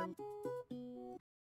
Bye.